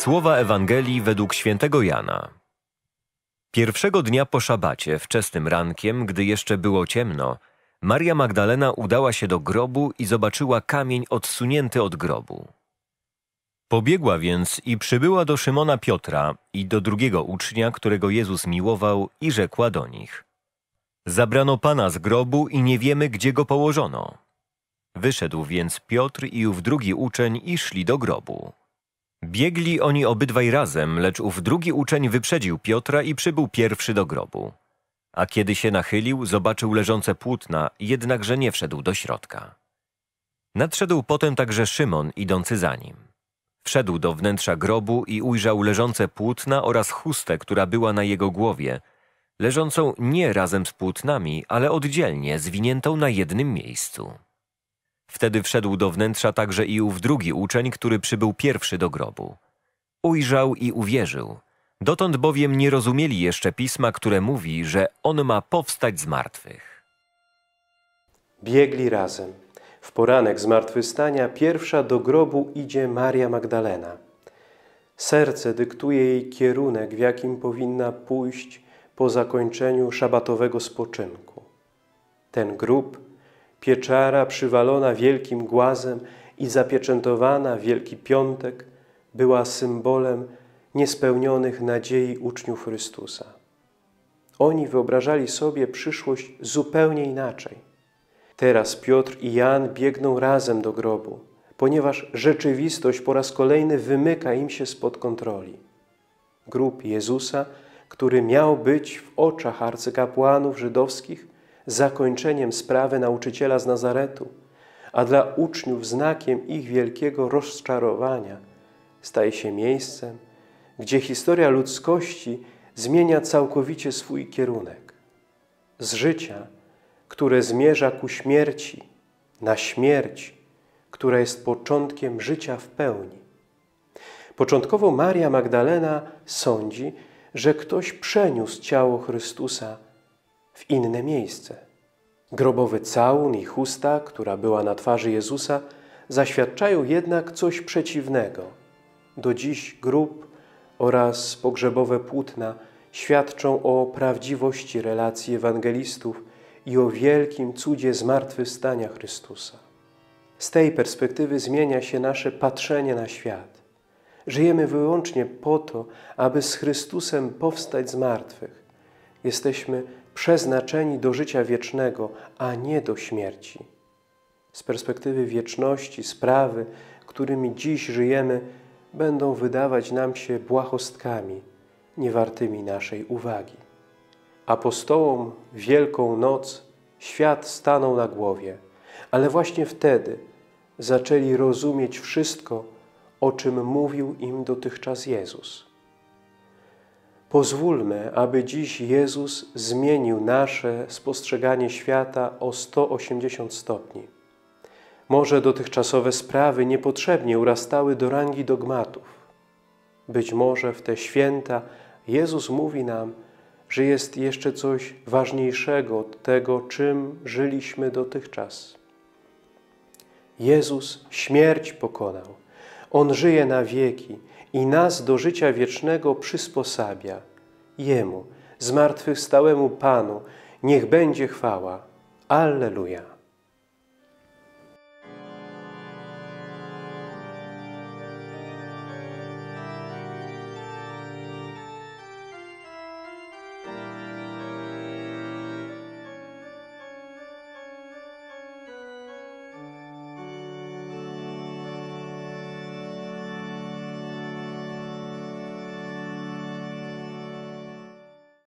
Słowa Ewangelii według świętego Jana. Pierwszego dnia po szabacie, wczesnym rankiem, gdy jeszcze było ciemno, Maria Magdalena udała się do grobu i zobaczyła kamień odsunięty od grobu. Pobiegła więc i przybyła do Szymona Piotra i do drugiego ucznia, którego Jezus miłował, i rzekła do nich: Zabrano pana z grobu i nie wiemy, gdzie go położono. Wyszedł więc Piotr i ów drugi uczeń i szli do grobu. Biegli oni obydwaj razem, lecz ów drugi uczeń wyprzedził Piotra i przybył pierwszy do grobu. A kiedy się nachylił, zobaczył leżące płótna, jednakże nie wszedł do środka. Nadszedł potem także Szymon, idący za nim. Wszedł do wnętrza grobu i ujrzał leżące płótna oraz chustę, która była na jego głowie, leżącą nie razem z płótnami, ale oddzielnie, zwiniętą na jednym miejscu. Wtedy wszedł do wnętrza także i ów drugi uczeń, który przybył pierwszy do grobu. Ujrzał i uwierzył. Dotąd bowiem nie rozumieli jeszcze pisma, które mówi, że on ma powstać z martwych. Biegli razem. W poranek zmartwychwstania pierwsza do grobu idzie Maria Magdalena. Serce dyktuje jej kierunek, w jakim powinna pójść po zakończeniu szabatowego spoczynku. Ten grób pieczara przywalona wielkim głazem i zapieczętowana w Wielki Piątek była symbolem niespełnionych nadziei uczniów Chrystusa. Oni wyobrażali sobie przyszłość zupełnie inaczej. Teraz Piotr i Jan biegną razem do grobu, ponieważ rzeczywistość po raz kolejny wymyka im się spod kontroli. Grób Jezusa, który miał być w oczach arcykapłanów żydowskich zakończeniem sprawy nauczyciela z Nazaretu, a dla uczniów znakiem ich wielkiego rozczarowania staje się miejscem, gdzie historia ludzkości zmienia całkowicie swój kierunek. Z życia, które zmierza ku śmierci, na śmierć, która jest początkiem życia w pełni. Początkowo Maria Magdalena sądzi, że ktoś przeniósł ciało Chrystusa w inne miejsce. Grobowy całun i chusta, która była na twarzy Jezusa, zaświadczają jednak coś przeciwnego. Do dziś grób oraz pogrzebowe płótna świadczą o prawdziwości relacji ewangelistów i o wielkim cudzie zmartwychwstania Chrystusa. Z tej perspektywy zmienia się nasze patrzenie na świat. Żyjemy wyłącznie po to, aby z Chrystusem powstać z martwych. Jesteśmy przeznaczeni do życia wiecznego, a nie do śmierci. Z perspektywy wieczności sprawy, którymi dziś żyjemy, będą wydawać nam się błahostkami, niewartymi naszej uwagi. Apostołom Wielką Noc świat stanął na głowie, ale właśnie wtedy zaczęli rozumieć wszystko, o czym mówił im dotychczas Jezus. Pozwólmy, aby dziś Jezus zmienił nasze spostrzeganie świata o 180 stopni. Może dotychczasowe sprawy niepotrzebnie urastały do rangi dogmatów. Być może w te święta Jezus mówi nam, że jest jeszcze coś ważniejszego od tego, czym żyliśmy dotychczas. Jezus śmierć pokonał. On żyje na wieki i nas do życia wiecznego przysposabia. Jemu, zmartwychwstałemu Panu, niech będzie chwała. Alleluja.